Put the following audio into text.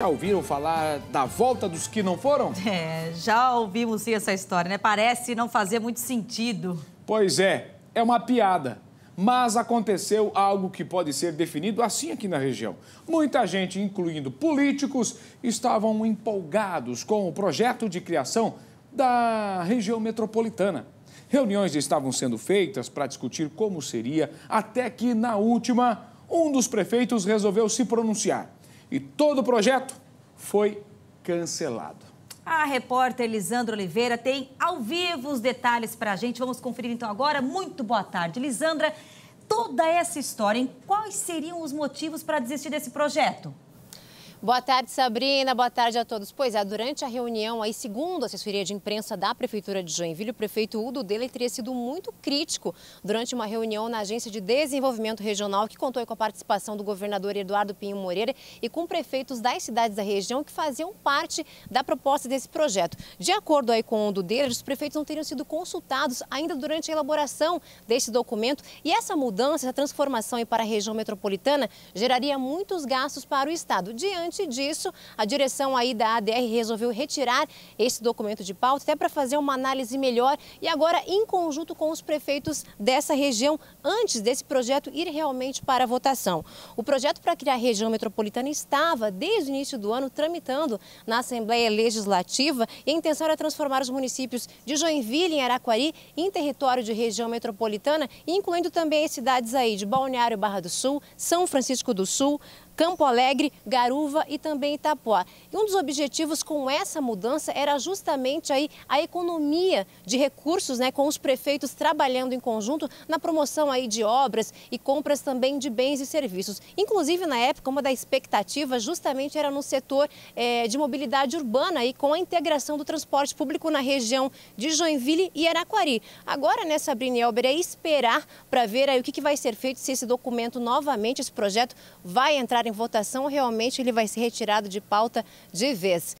Já ouviram falar da volta dos que não foram? É, já ouvimos sim essa história, né? Parece não fazer muito sentido. Pois é, é uma piada. Mas aconteceu algo que pode ser definido assim aqui na região. Muita gente, incluindo políticos, estavam empolgados com o projeto de criação da região metropolitana. Reuniões estavam sendo feitas para discutir como seria, até que, na última, um dos prefeitos resolveu se pronunciar e todo o projeto foi cancelado. A repórter Lisandra Oliveira tem ao vivo os detalhes para a gente. Vamos conferir então agora. Muito boa tarde, Lisandra. Toda essa história, em quais seriam os motivos para desistir desse projeto? Boa tarde, Sabrina. Boa tarde a todos. Pois é, durante a reunião, aí, segundo a assessoria de imprensa da Prefeitura de Joinville, o prefeito Udo Dele teria sido muito crítico durante uma reunião na Agência de Desenvolvimento Regional, que contou com a participação do governador Eduardo Pinho Moreira e com prefeitos das cidades da região que faziam parte da proposta desse projeto. De acordo aí com o Udo Dele, os prefeitos não teriam sido consultados ainda durante a elaboração desse documento e essa mudança, essa transformação para a região metropolitana geraria muitos gastos para o Estado. Diante Diante disso, a direção aí da ADR resolveu retirar esse documento de pauta até para fazer uma análise melhor e agora em conjunto com os prefeitos dessa região antes desse projeto ir realmente para a votação. O projeto para criar a região metropolitana estava desde o início do ano tramitando na Assembleia Legislativa e a intenção era transformar os municípios de Joinville em Araquari em território de região metropolitana, incluindo também as cidades aí de Balneário Barra do Sul, São Francisco do Sul, Campo Alegre, Garuva e também Itapuá. E um dos objetivos com essa mudança era justamente aí a economia de recursos, né, com os prefeitos trabalhando em conjunto na promoção aí de obras e compras também de bens e serviços. Inclusive, na época, uma das expectativas justamente era no setor é, de mobilidade urbana e com a integração do transporte público na região de Joinville e Araquari. Agora, né, Sabrina Elber, é esperar para ver aí o que, que vai ser feito, se esse documento novamente, esse projeto vai em votação, realmente ele vai ser retirado de pauta de vez.